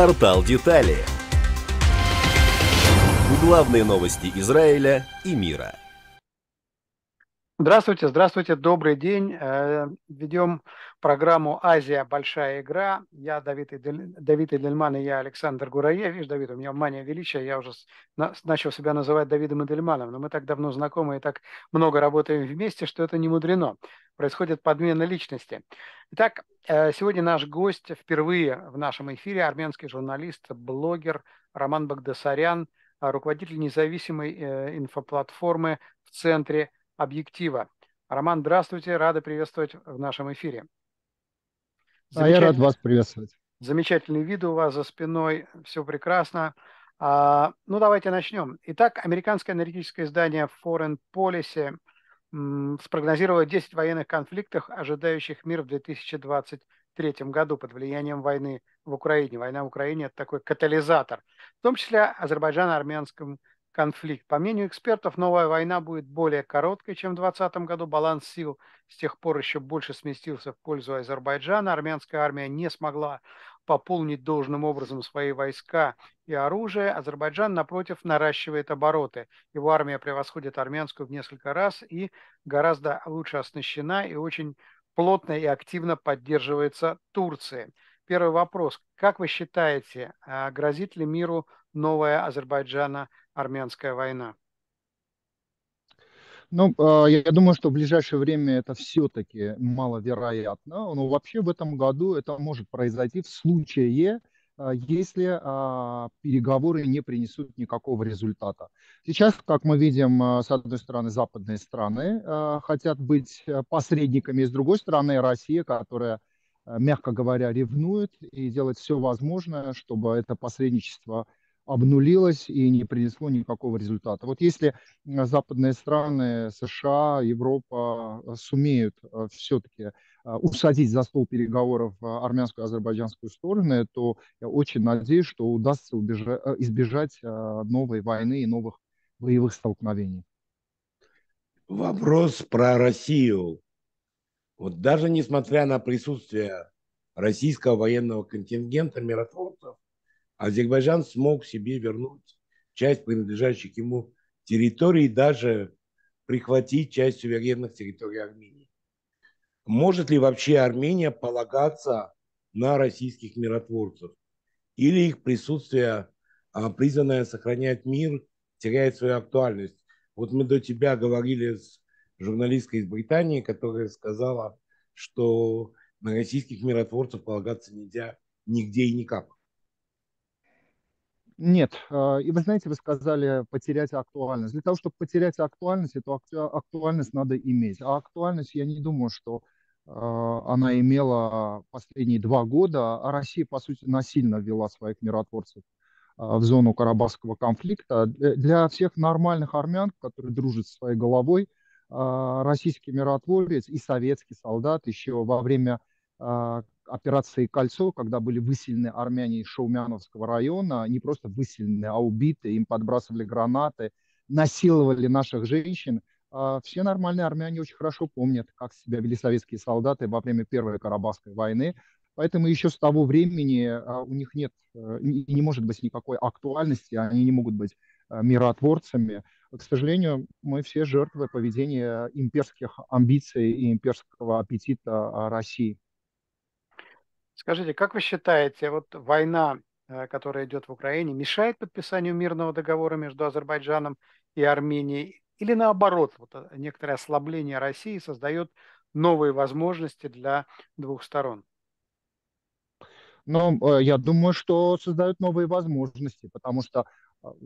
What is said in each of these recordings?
Портал Детали. Главные новости Израиля и мира. Здравствуйте, здравствуйте, добрый день. Э, Ведем программу «Азия. Большая игра». Я Давид, Идель... Давид Эдельман и я Александр Гураев. Видишь, Давид, у меня мания величия, я уже начал себя называть Давидом Эдельманом, но мы так давно знакомы и так много работаем вместе, что это не мудрено. Происходит подмена личности. Итак, э, сегодня наш гость впервые в нашем эфире, армянский журналист, блогер Роман Багдасарян, руководитель независимой э, инфоплатформы в центре объектива. Роман, здравствуйте, рады приветствовать в нашем эфире. А я рад вас приветствовать. Замечательный вид у вас за спиной, все прекрасно. А, ну, давайте начнем. Итак, американское аналитическое издание Foreign Policy спрогнозировало 10 военных конфликтов, ожидающих мир в 2023 году под влиянием войны в Украине. Война в Украине – это такой катализатор, в том числе Азербайджано-армянском конфликт. По мнению экспертов, новая война будет более короткой, чем в 2020 году. Баланс сил с тех пор еще больше сместился в пользу Азербайджана. Армянская армия не смогла пополнить должным образом свои войска и оружие. Азербайджан, напротив, наращивает обороты. Его армия превосходит армянскую в несколько раз и гораздо лучше оснащена и очень плотно и активно поддерживается Турцией. Первый вопрос. Как вы считаете, а грозит ли миру новая Азербайджана-армянская война? Ну, а, я думаю, что в ближайшее время это все-таки маловероятно. Но вообще в этом году это может произойти в случае, а, если переговоры не принесут никакого результата. Сейчас, как мы видим, с одной стороны, западные страны хотят быть посредниками, с другой стороны, Россия, которая мягко говоря, ревнует и делает все возможное, чтобы это посредничество обнулилось и не принесло никакого результата. Вот если западные страны, США, Европа э, сумеют э, все-таки э, усадить за стол переговоров армянскую и азербайджанскую стороны, то я очень надеюсь, что удастся убежать, избежать новой войны и новых боевых столкновений. Вопрос про Россию. Вот даже несмотря на присутствие российского военного контингента миротворцев, Азербайджан смог себе вернуть часть принадлежащих ему территорий даже прихватить часть суверенных территорий Армении. Может ли вообще Армения полагаться на российских миротворцев? Или их присутствие, а, призванное сохранять мир, теряет свою актуальность? Вот мы до тебя говорили с журналисткой из Британии, которая сказала, что на российских миротворцев полагаться нельзя нигде и никак. Нет, а, и вы знаете, вы сказали потерять актуальность. Для того, чтобы потерять актуальность, эту актуальность надо иметь. А актуальность, я не думаю, что а, она имела последние два года, а Россия, по сути, насильно ввела своих миротворцев в зону Карабахского конфликта. Для всех нормальных армян, которые дружат со своей головой, а, российский миротворец и советский солдат еще во время а, операции «Кольцо», когда были выселены армяне из Шаумяновского района, не просто выселены, а убиты, им подбрасывали гранаты, насиловали наших женщин. А, все нормальные армяне очень хорошо помнят, как себя вели советские солдаты во время Первой Карабахской войны. Поэтому еще с того времени у них нет э, и не может быть никакой актуальности, они не могут быть миротворцами к сожалению, мы все жертвы поведения имперских амбиций и имперского аппетита а, России. Скажите, как вы считаете, вот война, э, которая идет в Украине, мешает подписанию мирного договора между Азербайджаном и Арменией? Или наоборот, вот э, некоторое ослабление России создает новые возможности для двух сторон? Ну, э, я думаю, что создают новые возможности, потому что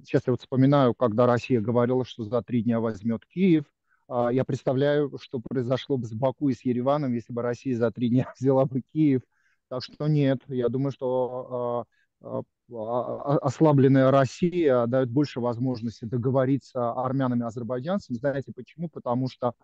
сейчас я вот вспоминаю, когда Россия говорила, что за три дня возьмет Киев. А, я представляю, что произошло бы с Баку и с Ереваном, если бы Россия за три дня взяла бы Киев. Так что нет, я думаю, что а, ослабленная Россия дает больше возможности договориться армянами и азербайджанцами. Знаете почему? Потому что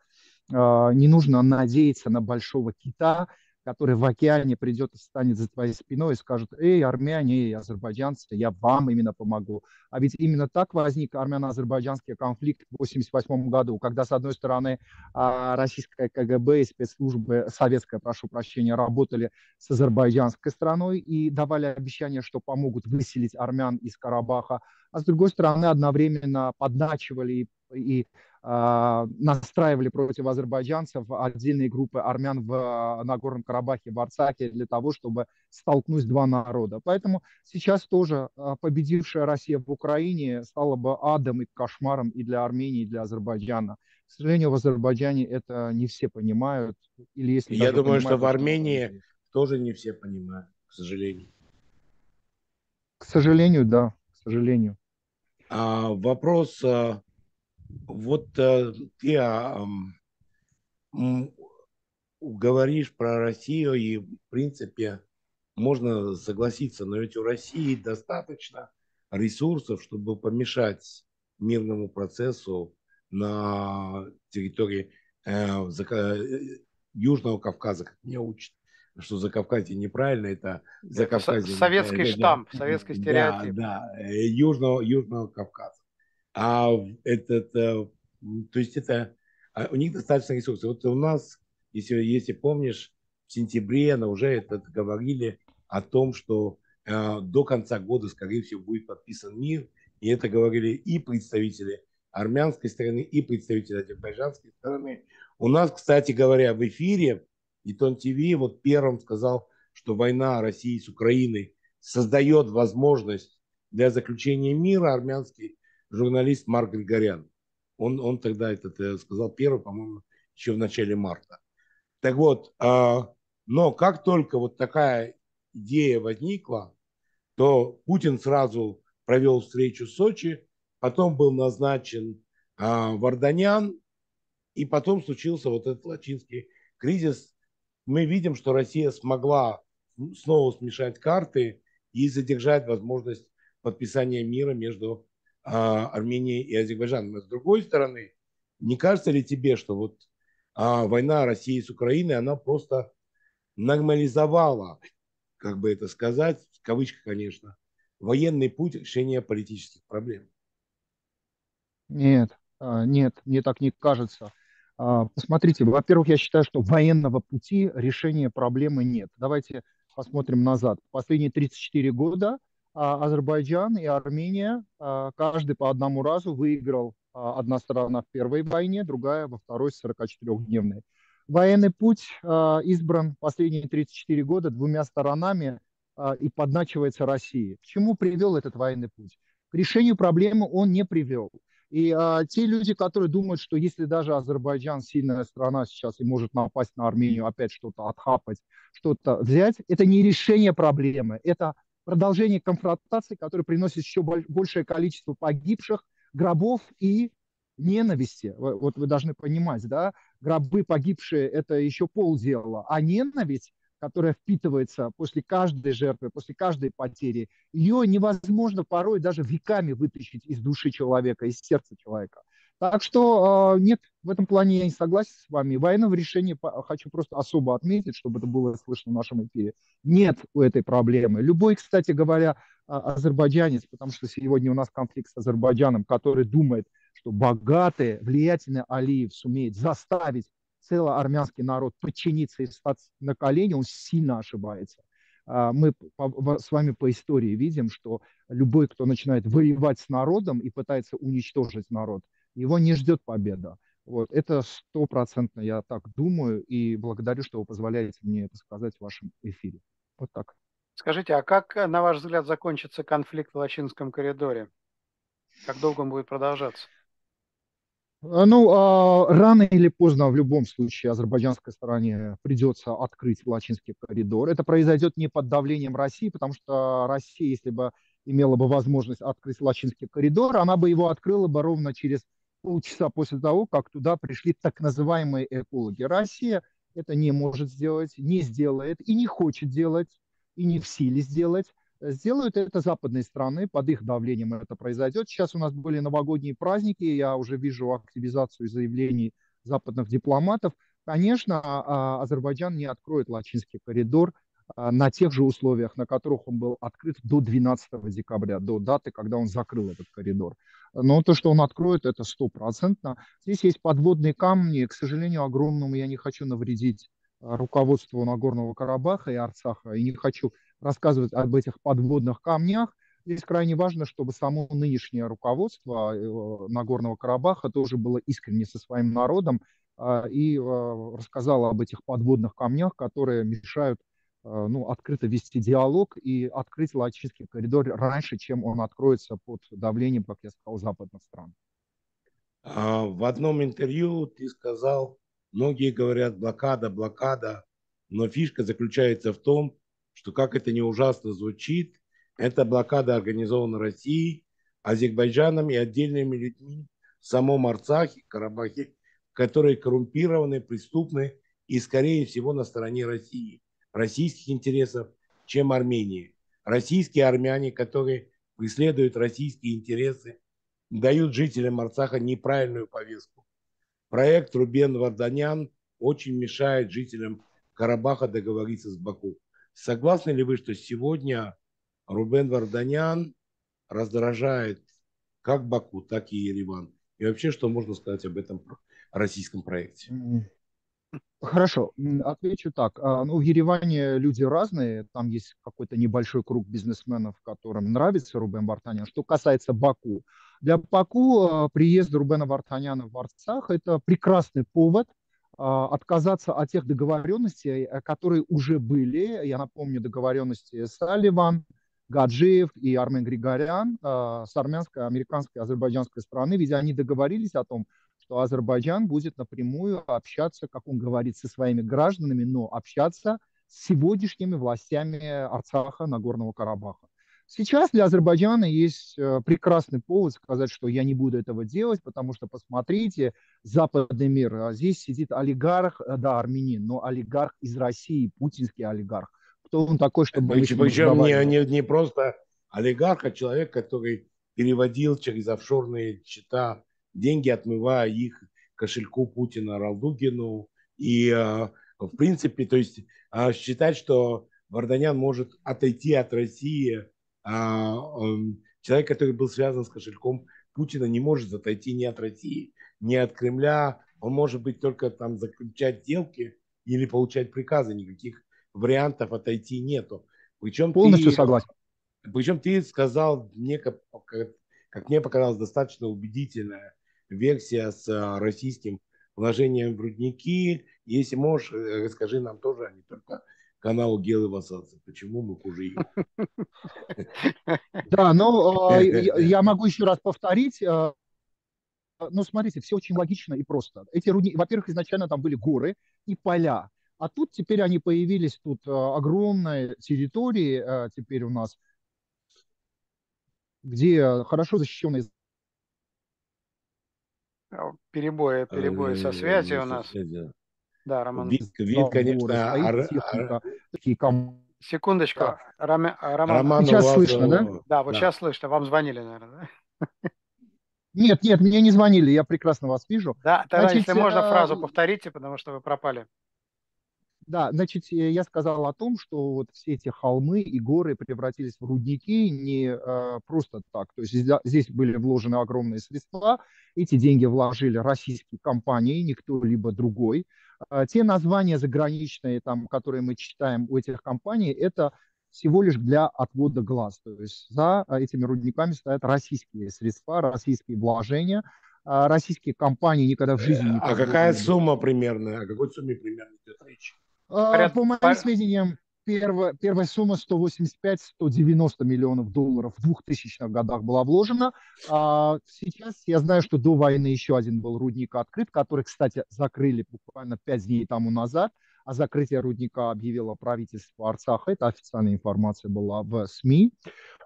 не нужно надеяться на большого кита, который в океане придет и станет за твоей спиной и скажет, эй, армяне, эй, азербайджанцы, я вам именно помогу. А ведь именно так возник армяно-азербайджанский конфликт в 1988 году, когда, с одной стороны, а, российская КГБ и спецслужбы, советская, прошу прощения, работали с азербайджанской страной и давали обещание, что помогут выселить армян из Карабаха, а с другой стороны, одновременно подначивали и, и настраивали против азербайджанцев отдельные группы армян в а, Нагорном Карабахе, в Арцаке для того, чтобы столкнуть два народа. Поэтому сейчас тоже а, победившая Россия в Украине стала бы адом и кошмаром и для Армении, и для Азербайджана. К сожалению, в Азербайджане это не все понимают. Или если Я думаю, понимают, что в Армении тоже не все понимают, к сожалению. К сожалению, да, к сожалению. А, вопрос вот э, ты а, говоришь про Россию, и в принципе можно согласиться, но ведь у России достаточно ресурсов, чтобы помешать мирному процессу на территории э, э, Южного Кавказа, как меня учат, что за Кавказе неправильно, это за Кавказе. Советский штамп, советский стереотип. Да, да, Южного, Южного Кавказа. А этот, э, то есть это, а у них достаточно ресурсов. Вот у нас, если, если помнишь, в сентябре она уже это говорили о том, что э, до конца года, скорее всего, будет подписан мир. И это говорили и представители армянской стороны, и представители азербайджанской стороны. У нас, кстати говоря, в эфире Итон ТВ вот первым сказал, что война России с Украиной создает возможность для заключения мира. Армянский журналист Марк Григорян. Он, он тогда это э, сказал первый, по-моему, еще в начале марта. Так вот, э, но как только вот такая идея возникла, то Путин сразу провел встречу в Сочи, потом был назначен э, Варданян, и потом случился вот этот лачинский кризис. Мы видим, что Россия смогла снова смешать карты и задержать возможность подписания мира между а, Армении и Азербайджаном. Но с другой стороны, не кажется ли тебе, что вот а, война России с Украиной, она просто нормализовала, как бы это сказать, в кавычках, конечно, военный путь решения политических проблем? Нет, а, нет, мне так не кажется. Посмотрите, во-первых, я считаю, что военного пути решения проблемы нет. Давайте посмотрим назад. Последние 34 года а Азербайджан и Армения а, каждый по одному разу выиграл а, одна сторона в первой войне, другая во второй 44-дневной. Военный путь избран последние 34 года двумя сторонами и подначивается России. К чему привел этот военный путь? К решению проблемы он не привел. И а, те люди, которые думают, что если даже Азербайджан сильная страна сейчас и может напасть на Армению, опять что-то отхапать, что-то взять, это не решение проблемы, это продолжение конфронтации, которое приносит еще большее количество погибших, гробов и ненависти. Вот вы должны понимать, да, гробы погибшие – это еще полдела, а ненависть, которая впитывается после каждой жертвы, после каждой потери, ее невозможно порой даже веками вытащить из души человека, из сердца человека. Так что э, нет, в этом плане я не согласен с вами. Военного решения хочу просто особо отметить, чтобы это было слышно в нашем эфире. Нет у этой проблемы. Любой, кстати говоря, а, азербайджанец, потому что сегодня у нас конфликт с Азербайджаном, который думает, что богатый, влиятельный Алиев сумеет заставить целый армянский народ подчиниться и стать на колени, он сильно ошибается. А, мы с вами по истории видим, что любой, кто начинает воевать с народом и пытается уничтожить народ – его не ждет победа. Вот, это стопроцентно, я так думаю, и благодарю, что вы позволяете мне это сказать в вашем эфире. Вот так. Скажите, а как, на ваш взгляд, закончится конфликт в Лачинском коридоре? Как долго он будет продолжаться? А, ну, а, рано или поздно, в любом случае, азербайджанской стороне придется открыть Лачинский коридор. Это произойдет не под давлением России, потому что Россия, если бы имела бы возможность открыть Лачинский коридор, она бы его открыла бы ровно через полчаса после того, как туда пришли так называемые экологи. Россия это не может сделать, не сделает и не хочет делать, и не в силе сделать. Сделают это западные страны, под их давлением это произойдет. Сейчас у нас были новогодние праздники, я уже вижу активизацию заявлений западных дипломатов. Конечно, а, Азербайджан не откроет Лачинский коридор а, на тех же условиях, на которых он был открыт до 12 декабря, до даты, когда он закрыл этот коридор. Но то, что он откроет, это стопроцентно. Здесь есть подводные камни, к сожалению, огромному я не хочу навредить а, руководству Нагорного Карабаха и Арцаха, и не хочу рассказывать об этих подводных камнях. Здесь крайне важно, чтобы само нынешнее руководство э, Нагорного Карабаха тоже было искренне со своим народом а, и рассказало об этих подводных камнях, которые мешают ну, открыто вести диалог и открыть Лачинский коридор раньше, чем он откроется под давлением, как я сказал, западных стран. А, в одном интервью ты сказал, многие говорят блокада, блокада, но фишка заключается в том, что как это не ужасно звучит, эта блокада организована Россией, Азербайджаном и отдельными людьми в самом Арцахе, Карабахе, которые коррумпированы, преступны и, скорее всего, на стороне России российских интересов, чем Армении. Российские армяне, которые преследуют российские интересы, дают жителям Арцаха неправильную повестку. Проект Рубен-Варданян очень мешает жителям Карабаха договориться с Баку. Согласны ли вы, что сегодня Рубен Варданян раздражает как Баку, так и Ереван? И вообще, что можно сказать об этом российском проекте? Хорошо, отвечу так. А, ну, в Ереване люди разные, там есть какой-то небольшой круг бизнесменов, которым нравится Рубен Вартанян. Что касается Баку, для Баку а, приезд Рубена Вартаняна в Арцах – это прекрасный повод а, отказаться от тех договоренностей, э, которые уже были. Я напомню договоренности Салливан, Гаджиев и Армен Григорян с армянской, американской, азербайджанской стороны, ведь они договорились о том, что Азербайджан будет напрямую общаться, как он говорит, со своими гражданами, но общаться с сегодняшними властями Арцаха, Нагорного Карабаха. Сейчас для Азербайджана есть э, прекрасный повод сказать, что я не буду этого делать, потому что, посмотрите, западный мир, а здесь сидит олигарх, э, да, армянин, но олигарх из России, путинский олигарх. Кто он такой, чтобы... Причем, причем не, не, не просто олигарх, а человек, который переводил через офшорные счета деньги, отмывая их кошельку Путина, Ралдугину. И, а, в принципе, то есть а, считать, что Варданян может отойти от России, а, человек, который был связан с кошельком Путина, не может отойти ни от России, ни от Кремля. Он может быть только там заключать сделки или получать приказы. Никаких вариантов отойти нету. Причем Полностью ты, согласен. Причем ты сказал, мне, как, как мне показалось, достаточно убедительное, версия с а, российским вложением в рудники. Если можешь, э, расскажи нам тоже, а не только каналу Гелы Васадзе. Почему мы хуже их? Да, ну, а, я могу еще раз повторить. А, ну, смотрите, все очень логично и просто. Эти рудники, во-первых, изначально там были горы и поля. А тут теперь они появились, тут огромные территории теперь у нас, где хорошо защищенные а, перебои, перебои со связью у нас. Да, Роман. Вид, вид конечно, ар, ар... Секундочку. Да. Роман. Роман сейчас вас... слышно, да? Да, вот да. сейчас слышно. Вам звонили, наверное, да? Нет, нет, мне не звонили, я прекрасно вас вижу. Да, тогда, Значит, если можно, э, фразу повторите, потому что вы пропали. Да, значит, я сказал о том, что вот все эти холмы и горы превратились в рудники не э, просто так. То есть здесь были вложены огромные средства, эти деньги вложили российские компании, никто либо другой. Э, те названия заграничные, там, которые мы читаем у этих компаний, это всего лишь для отвода глаз. То есть за этими рудниками стоят российские средства, российские вложения, э, российские компании никогда в жизни не... А какая сумма примерно? О какой сумме примерно идет речь? Поряд... По моим сведениям, первая, первая сумма 185-190 миллионов долларов в 2000-х годах была вложена. А сейчас я знаю, что до войны еще один был рудник открыт, который, кстати, закрыли буквально 5 дней тому назад. А закрытие рудника объявило правительство Арцаха. Это официальная информация была в СМИ.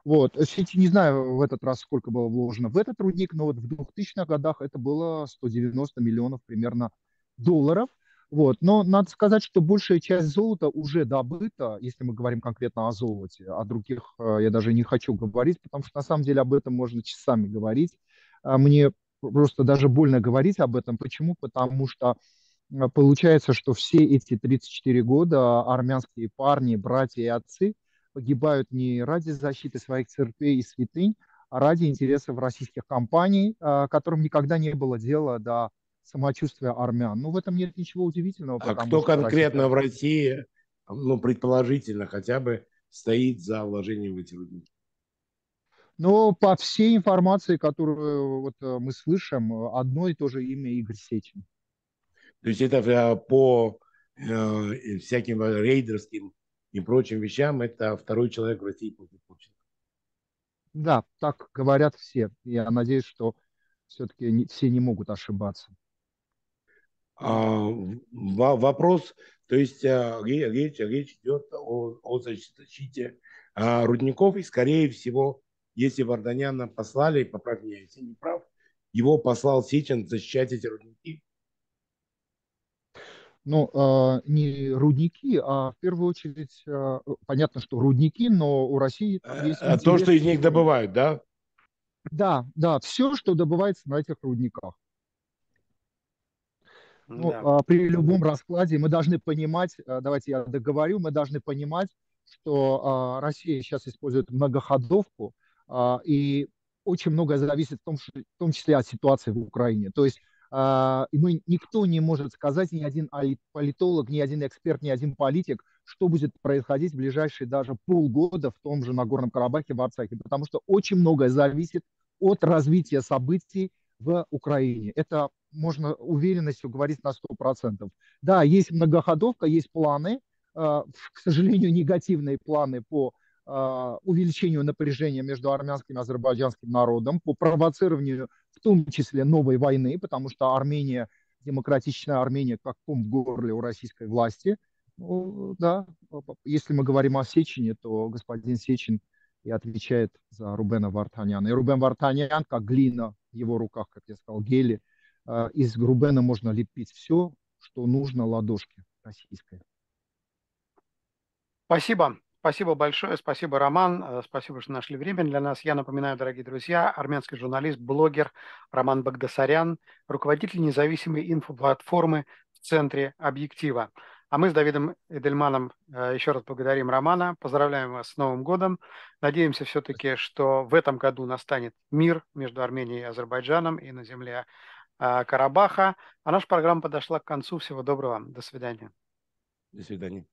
Вот. Не знаю в этот раз, сколько было вложено в этот рудник, но вот в 2000-х годах это было 190 миллионов примерно долларов – вот. Но надо сказать, что большая часть золота уже добыта, если мы говорим конкретно о золоте. О других э, я даже не хочу говорить, потому что на самом деле об этом можно часами говорить. А мне просто даже больно говорить об этом. Почему? Потому что получается, что все эти 34 года армянские парни, братья и отцы погибают не ради защиты своих церквей и святынь, а ради интересов российских компаний, которым никогда не было дела до самочувствия армян. Ну, в этом нет ничего удивительного. А кто конкретно Россия... в России, ну, предположительно, хотя бы стоит за вложением в эти рудники? Но по всей информации, которую вот э, мы слышим, одно и то же имя Игорь Сечин. То есть это э, по э, всяким рейдерским и прочим вещам, это второй человек в России после Путина. Да, так говорят все. Я надеюсь, что все-таки все не могут ошибаться. А, вопрос, то есть а, речь, речь идет о, о защите а, рудников, и скорее всего если Варданяна послали, поправь меня, если не прав, его послал Сечин защищать эти рудники? Ну, э, не рудники, а в первую очередь, э, понятно, что рудники, но у России есть... А то, что из них добывают, да? Да, да, все, что добывается на этих рудниках. Ну, да. При любом раскладе мы должны понимать, давайте я договорю, мы должны понимать, что Россия сейчас использует многоходовку, а, и очень многое зависит в том, в том числе от ситуации в Украине. То есть а, мы, никто не может сказать, ни один политолог, ни один эксперт, ни один политик, что будет происходить в ближайшие даже полгода в том же Нагорном Карабахе, в Арцахе, потому что очень многое зависит от развития событий в Украине. Это можно уверенностью говорить на 100%. Да, есть многоходовка, есть планы, а, к сожалению, негативные планы по а, увеличению напряжения между армянским и азербайджанским народом, по провоцированию в том числе новой войны, потому что Армения, демократичная Армения, как ком в горле у российской власти. Ну, да, если мы говорим о Сечине, то господин Сечин и отвечает за Рубена Вартаняна. И Рубен Вартанян, как глина в его руках, как я сказал, гели, из Рубена можно лепить все, что нужно ладошке российской. Спасибо. Спасибо большое, спасибо, Роман, э, спасибо, что нашли время для нас. Я напоминаю, дорогие друзья, армянский журналист, блогер Роман Багдасарян, руководитель независимой инфоплатформы в центре объектива. А мы с Давидом Эдельманом э, еще раз благодарим Романа, поздравляем вас с Новым годом. Надеемся все-таки, что в этом году настанет мир между Арменией и Азербайджаном и на земле Карабаха. А наша программа подошла к концу. Всего доброго. До свидания. До свидания.